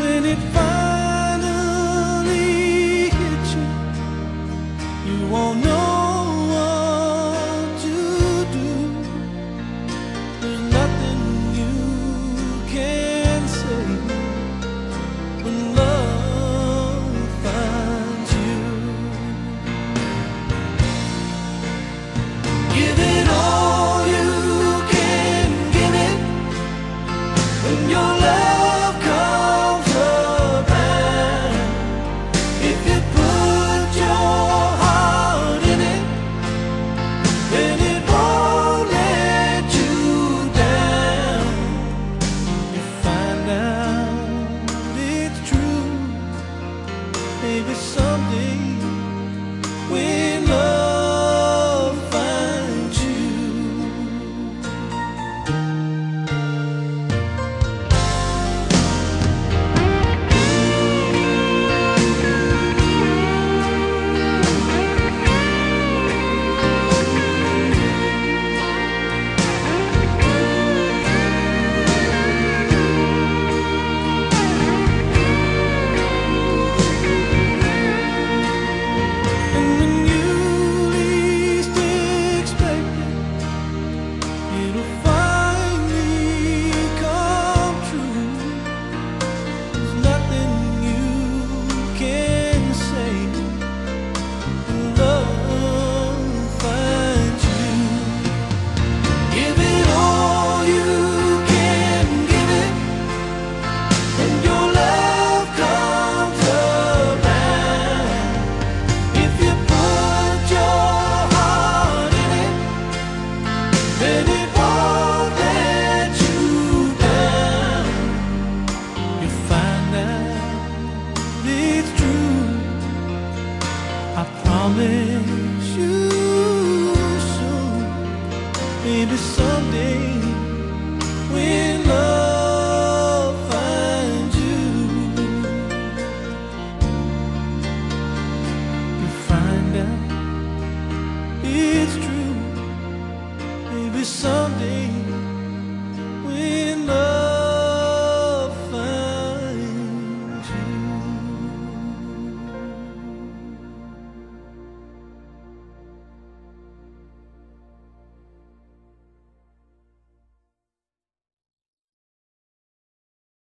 when it falls. Maybe someday we'll I you soon. Maybe someday